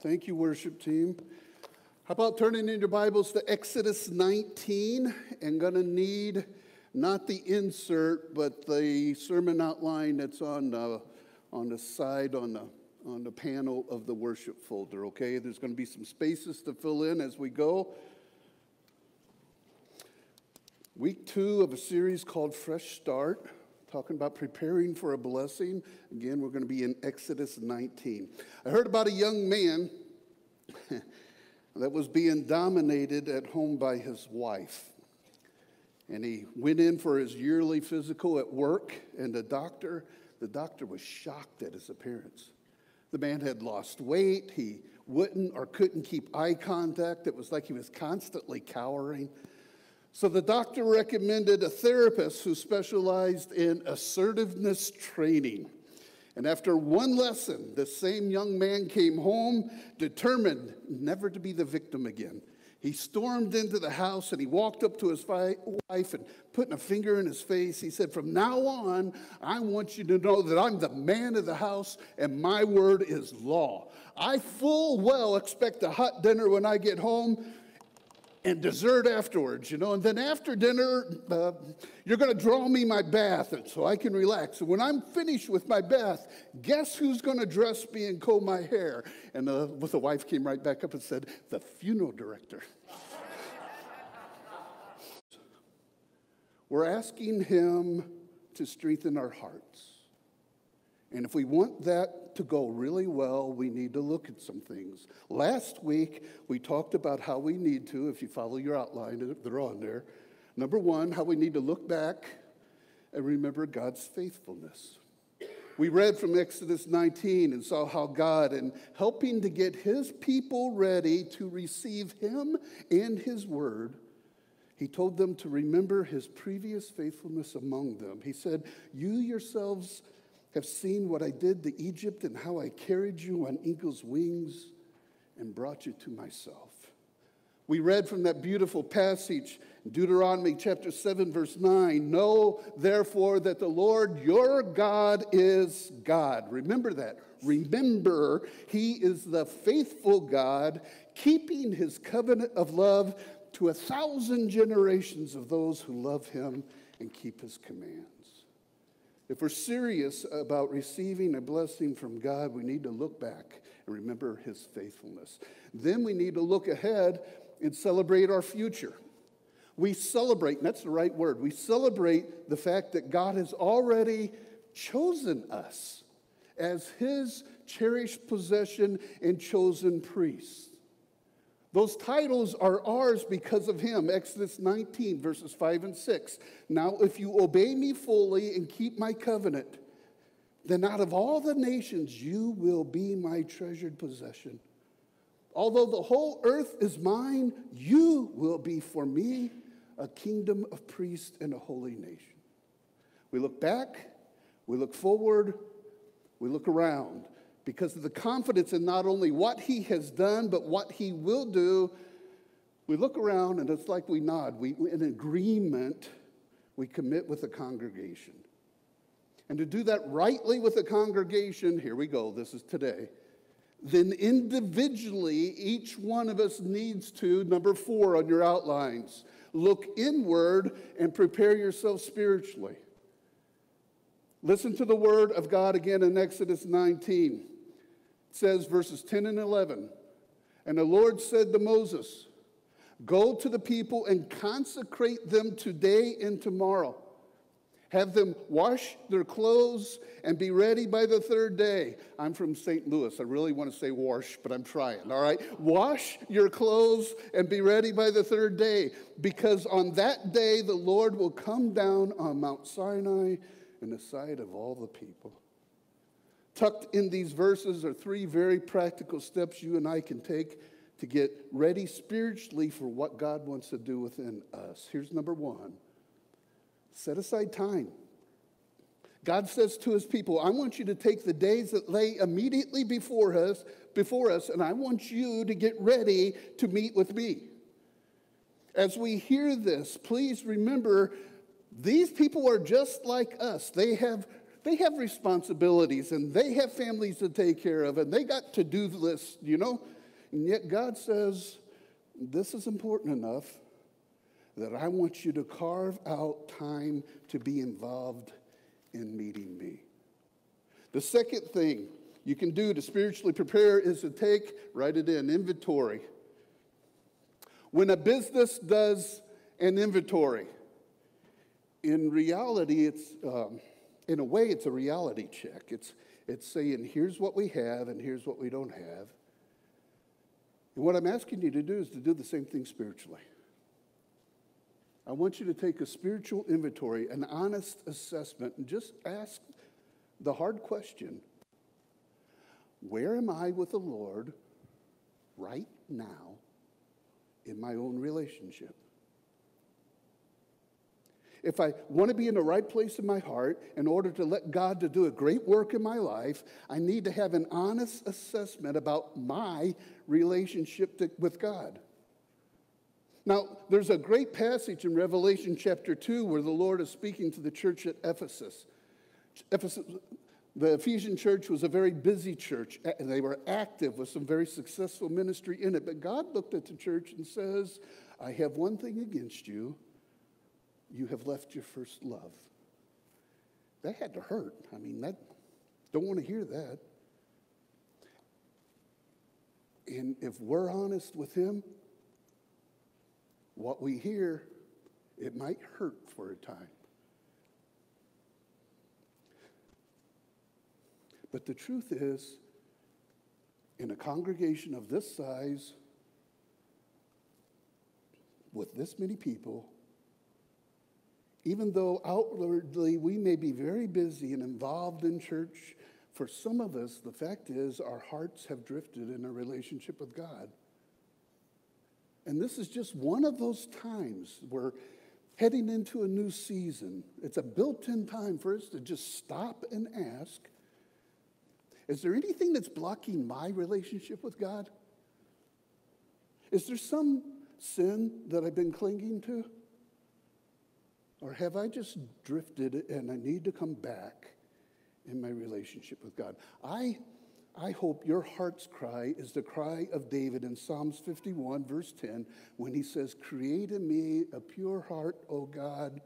Thank you, worship team. How about turning in your Bibles to Exodus 19 and going to need not the insert, but the sermon outline that's on the, on the side on the, on the panel of the worship folder, okay? There's going to be some spaces to fill in as we go. Week two of a series called Fresh Start talking about preparing for a blessing. Again, we're going to be in Exodus 19. I heard about a young man that was being dominated at home by his wife. And he went in for his yearly physical at work, and the doctor, the doctor was shocked at his appearance. The man had lost weight. He wouldn't or couldn't keep eye contact. It was like he was constantly cowering. So the doctor recommended a therapist who specialized in assertiveness training. And after one lesson, the same young man came home determined never to be the victim again. He stormed into the house and he walked up to his wife and putting a finger in his face, he said, From now on, I want you to know that I'm the man of the house and my word is law. I full well expect a hot dinner when I get home and dessert afterwards, you know. And then after dinner, uh, you're going to draw me my bath so I can relax. And when I'm finished with my bath, guess who's going to dress me and comb my hair? And uh, the wife came right back up and said, The funeral director. We're asking him to strengthen our hearts. And if we want that to go really well, we need to look at some things. Last week, we talked about how we need to, if you follow your outline, uh, they're on there. Number one, how we need to look back and remember God's faithfulness. We read from Exodus 19 and saw how God, in helping to get his people ready to receive him and his word, he told them to remember his previous faithfulness among them. He said, You yourselves have seen what I did to Egypt and how I carried you on eagle's wings and brought you to myself. We read from that beautiful passage, Deuteronomy chapter 7, verse 9 Know therefore that the Lord your God is God. Remember that. Remember, He is the faithful God, keeping His covenant of love to a thousand generations of those who love Him and keep His commands. If we're serious about receiving a blessing from God, we need to look back and remember his faithfulness. Then we need to look ahead and celebrate our future. We celebrate, and that's the right word, we celebrate the fact that God has already chosen us as his cherished possession and chosen priests. Those titles are ours because of him. Exodus 19, verses 5 and 6. Now, if you obey me fully and keep my covenant, then out of all the nations you will be my treasured possession. Although the whole earth is mine, you will be for me a kingdom of priests and a holy nation. We look back, we look forward, we look around because of the confidence in not only what he has done, but what he will do. We look around and it's like we nod. We, in agreement, we commit with the congregation. And to do that rightly with the congregation, here we go, this is today. Then individually, each one of us needs to, number four on your outlines, look inward and prepare yourself spiritually. Listen to the word of God again in Exodus 19 says, verses 10 and 11. And the Lord said to Moses, Go to the people and consecrate them today and tomorrow. Have them wash their clothes and be ready by the third day. I'm from St. Louis. I really want to say wash, but I'm trying, all right? Wash your clothes and be ready by the third day, because on that day the Lord will come down on Mount Sinai in the sight of all the people. Tucked in these verses are three very practical steps you and I can take to get ready spiritually for what God wants to do within us. Here's number one set aside time. God says to his people, I want you to take the days that lay immediately before us, before us, and I want you to get ready to meet with me. As we hear this, please remember these people are just like us. They have they have responsibilities and they have families to take care of and they got to do lists, you know? And yet God says, This is important enough that I want you to carve out time to be involved in meeting me. The second thing you can do to spiritually prepare is to take, write it in, inventory. When a business does an inventory, in reality, it's, um, in a way, it's a reality check. It's, it's saying, here's what we have and here's what we don't have. And what I'm asking you to do is to do the same thing spiritually. I want you to take a spiritual inventory, an honest assessment, and just ask the hard question Where am I with the Lord right now in my own relationship? If I want to be in the right place in my heart in order to let God to do a great work in my life, I need to have an honest assessment about my relationship to, with God. Now, there's a great passage in Revelation chapter 2 where the Lord is speaking to the church at Ephesus. Ephesus the Ephesian church was a very busy church. And they were active with some very successful ministry in it. But God looked at the church and says, I have one thing against you you have left your first love. That had to hurt. I mean, that don't want to hear that. And if we're honest with him, what we hear, it might hurt for a time. But the truth is, in a congregation of this size, with this many people, even though outwardly we may be very busy and involved in church, for some of us, the fact is our hearts have drifted in a relationship with God. And this is just one of those times where heading into a new season, it's a built in time for us to just stop and ask Is there anything that's blocking my relationship with God? Is there some sin that I've been clinging to? Or have I just drifted and I need to come back in my relationship with God? I, I hope your heart's cry is the cry of David in Psalms 51, verse 10, when he says, Create in me a pure heart, O God.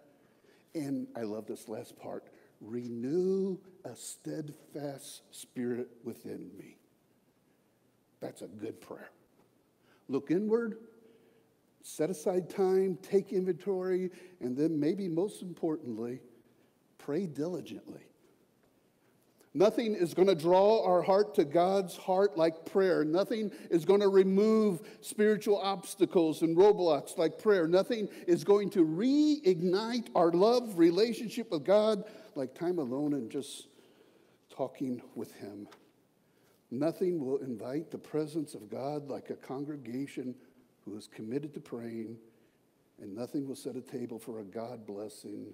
And I love this last part renew a steadfast spirit within me. That's a good prayer. Look inward set aside time, take inventory, and then maybe most importantly, pray diligently. Nothing is going to draw our heart to God's heart like prayer. Nothing is going to remove spiritual obstacles and roadblocks like prayer. Nothing is going to reignite our love relationship with God like time alone and just talking with Him. Nothing will invite the presence of God like a congregation who is committed to praying, and nothing will set a table for a God blessing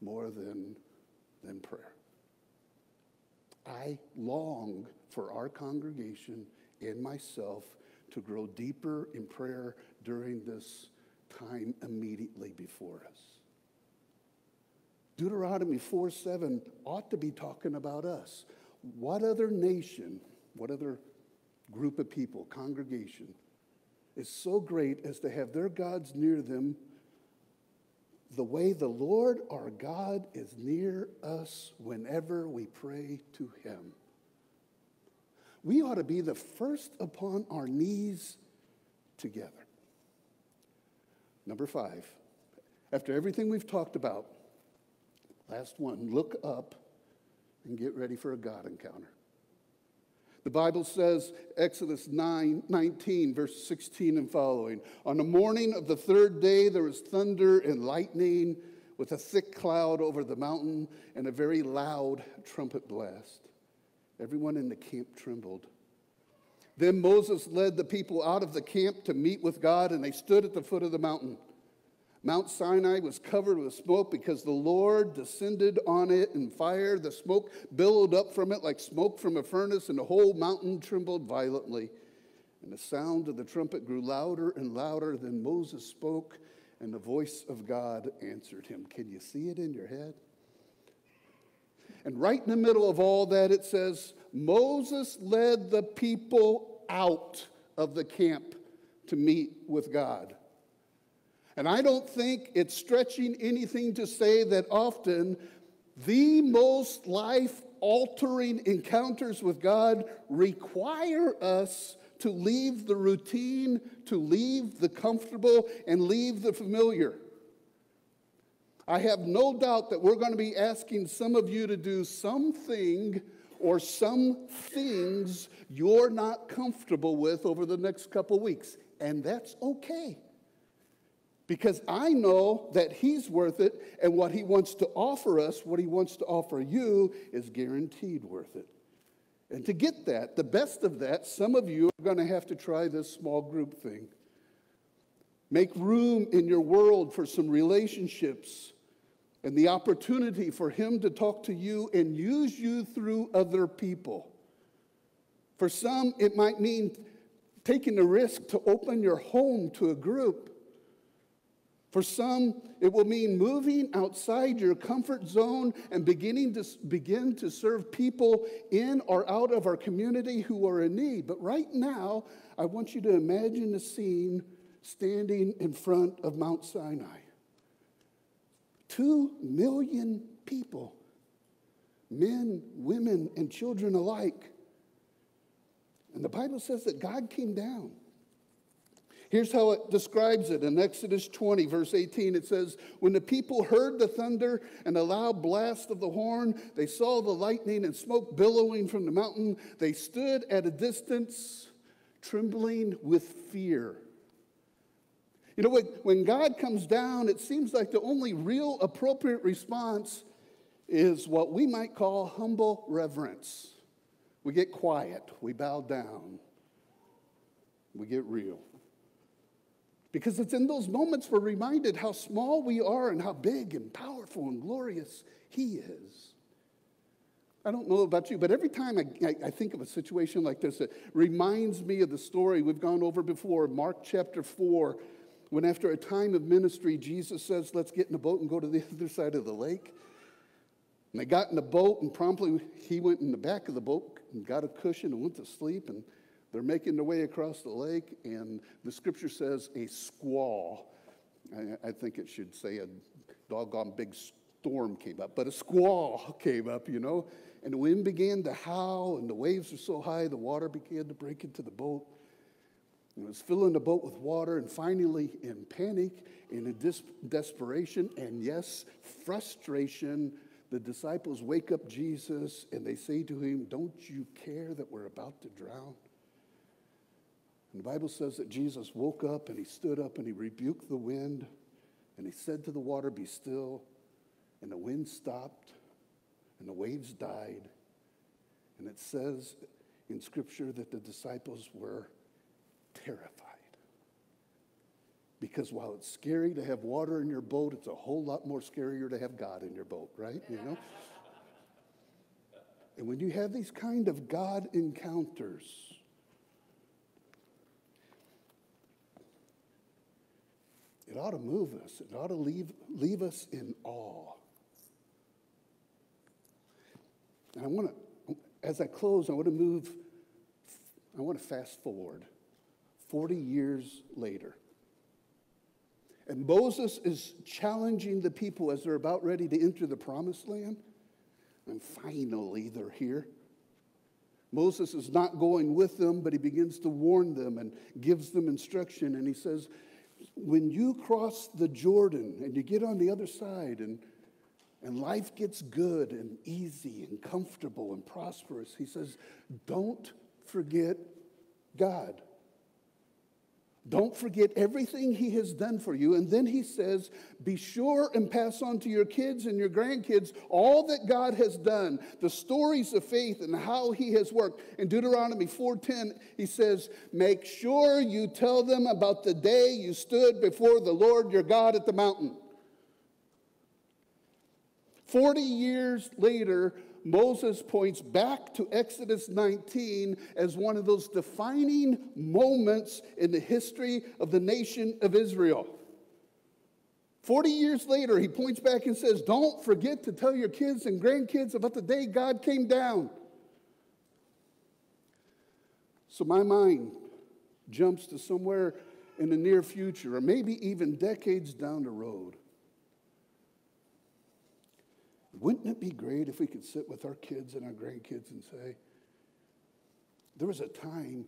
more than, than prayer. I long for our congregation and myself to grow deeper in prayer during this time immediately before us. Deuteronomy 4 7 ought to be talking about us. What other nation, what other group of people, congregation, is so great as to have their gods near them the way the Lord our God is near us whenever we pray to Him. We ought to be the first upon our knees together. Number five, after everything we've talked about, last one, look up and get ready for a God encounter. The Bible says, Exodus 9, 19, verse 16 and following. On the morning of the third day, there was thunder and lightning with a thick cloud over the mountain and a very loud trumpet blast. Everyone in the camp trembled. Then Moses led the people out of the camp to meet with God, and they stood at the foot of the mountain. Mount Sinai was covered with smoke because the Lord descended on it in fire. The smoke billowed up from it like smoke from a furnace, and the whole mountain trembled violently. And the sound of the trumpet grew louder and louder. Then Moses spoke, and the voice of God answered him. Can you see it in your head? And right in the middle of all that, it says, Moses led the people out of the camp to meet with God. And I don't think it's stretching anything to say that often the most life altering encounters with God require us to leave the routine, to leave the comfortable, and leave the familiar. I have no doubt that we're going to be asking some of you to do something or some things you're not comfortable with over the next couple weeks. And that's okay. Because I know that He's worth it, and what He wants to offer us, what He wants to offer you, is guaranteed worth it. And to get that, the best of that, some of you are going to have to try this small group thing. Make room in your world for some relationships and the opportunity for Him to talk to you and use you through other people. For some, it might mean taking the risk to open your home to a group. For some, it will mean moving outside your comfort zone and beginning to begin to serve people in or out of our community who are in need. But right now, I want you to imagine the scene standing in front of Mount Sinai. Two million people, men, women, and children alike. And the Bible says that God came down Here's how it describes it in Exodus 20, verse 18. It says, When the people heard the thunder and the loud blast of the horn, they saw the lightning and smoke billowing from the mountain. They stood at a distance, trembling with fear. You know, when God comes down, it seems like the only real appropriate response is what we might call humble reverence. We get quiet, we bow down, we get real. Because it's in those moments we're reminded how small we are and how big and powerful and glorious He is. I don't know about you, but every time I, I, think of a situation like this, it reminds me of the story we've gone over before, Mark chapter 4, when after a time of ministry, Jesus says, Let's get in a boat and go to the other side of the lake. And they got in the boat, and promptly he went in the back of the boat and got a cushion and went to sleep. And they're making their way across the lake, and the scripture says a squall. I, I think it should say a doggone big storm came up, but a squall came up, you know, and the wind began to howl, and the waves were so high, the water began to break into the boat. And it was filling the boat with water, and finally, in panic, in a dis- desperation, and yes, frustration, the disciples wake up Jesus and they say to him, Don't you care that we're about to drown? And the Bible says that Jesus woke up and he stood up and he rebuked the wind and he said to the water, Be still. And the wind stopped and the waves died. And it says in Scripture that the disciples were terrified. Because while it's scary to have water in your boat, it's a whole lot more scarier to have God in your boat, right? You know? and when you have these kind of God encounters, It ought to move us. It ought to leave, leave us in awe. And I want to, as I close, I want to move, I want to fast forward 40 years later. And Moses is challenging the people as they're about ready to enter the promised land. And finally, they're here. Moses is not going with them, but he begins to warn them and gives them instruction. And he says, when you cross the Jordan and you get on the other side and, and life gets good and easy and comfortable and prosperous, he says, don't forget God. Don't forget everything he has done for you. And then he says, be sure and pass on to your kids and your grandkids all that God has done, the stories of faith and how he has worked. In Deuteronomy 4:10, he says, make sure you tell them about the day you stood before the Lord your God at the mountain. 40 years later, Moses points back to Exodus 19 as one of those defining moments in the history of the nation of Israel. 40 years later, he points back and says, Don't forget to tell your kids and grandkids about the day God came down. So my mind jumps to somewhere in the near future, or maybe even decades down the road. Wouldn't it be great if we could sit with our kids and our grandkids and say, There was a time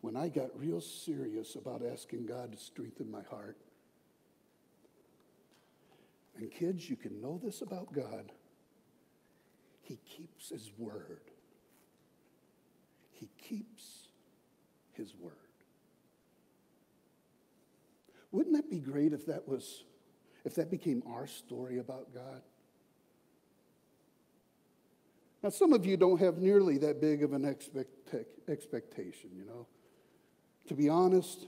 when I got real serious about asking God to strengthen my heart. And kids, you can know this about God. He keeps his word. He keeps his word. Wouldn't that be great if that was if that became our story about God? Now, some of you don't have nearly that big of an expect- expectation, you know. To be honest,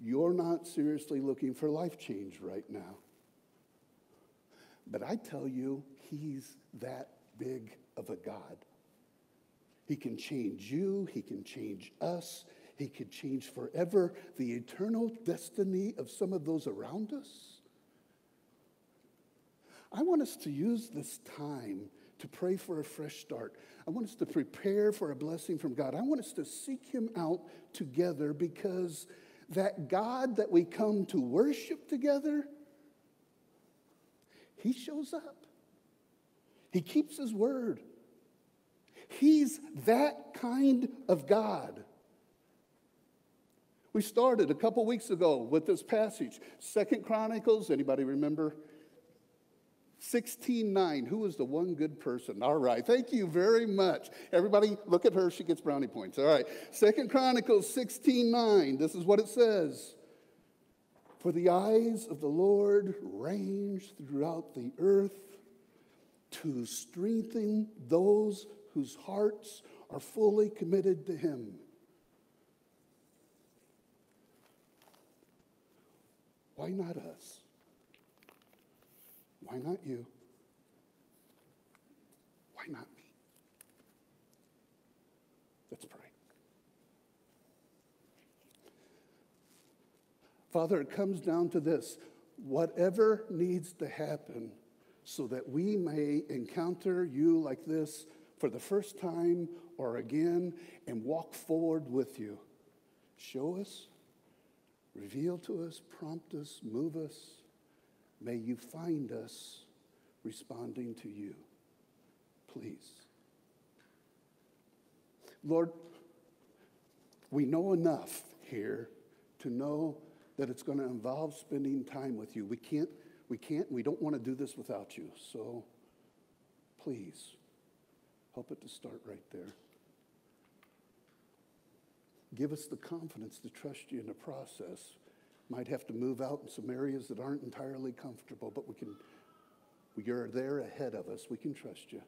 you're not seriously looking for life change right now. But I tell you, He's that big of a God. He can change you, He can change us, He can change forever the eternal destiny of some of those around us. I want us to use this time to pray for a fresh start. I want us to prepare for a blessing from God. I want us to seek Him out together because that God that we come to worship together, He shows up. He keeps His word. He's that kind of God. We started a couple weeks ago with this passage, Second Chronicles. Anybody remember? 16.9. Who was the one good person? All right. Thank you very much. Everybody, look at her. She gets brownie points. All right. Second Chronicles 16.9. This is what it says. For the eyes of the Lord range throughout the earth to strengthen those whose hearts are fully committed to Him. Why not us? Why not you? Why not me? Let's pray. Father, it comes down to this whatever needs to happen so that we may encounter you like this for the first time or again and walk forward with you. Show us, reveal to us, prompt us, move us. May you find us responding to you. Please. Lord, we know enough here to know that it's going to involve spending time with you. We can't, we can't, we don't want to do this without you. So please help it to start right there. Give us the confidence to trust you in the process might have to move out in some areas that aren't entirely comfortable, but we can, you're there ahead of us. We can trust you.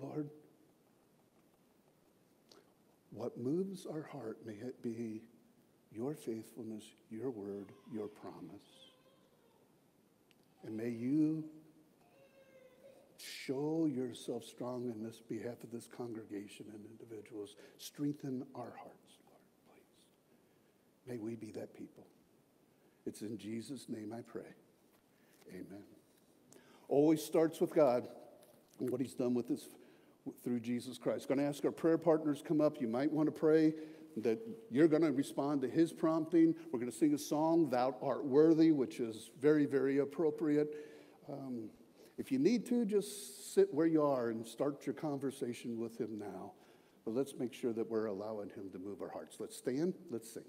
Lord, what moves our heart, may it be your faithfulness, your word, your promise. And may you Show yourself strong in this behalf of this congregation and individuals. Strengthen our hearts, Lord, please. May we be that people. It's in Jesus' name I pray. Amen. Always starts with God and what He's done with us through Jesus Christ. Going to ask our prayer partners come up. You might want to pray that you're going to respond to His prompting. We're going to sing a song, "Thou Art Worthy," which is very, very appropriate. Um, if you need to, just sit where you are and start your conversation with Him now. But let's make sure that we're allowing Him to move our hearts. Let's stand, let's sing.